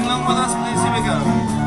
não along with us, please.